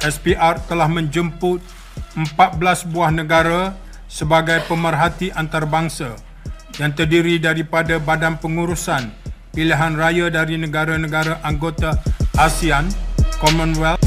SPR telah menjemput 14 buah negara sebagai pemerhati antarabangsa yang terdiri daripada badan pengurusan pilihan raya dari negara-negara anggota ASEAN, Commonwealth,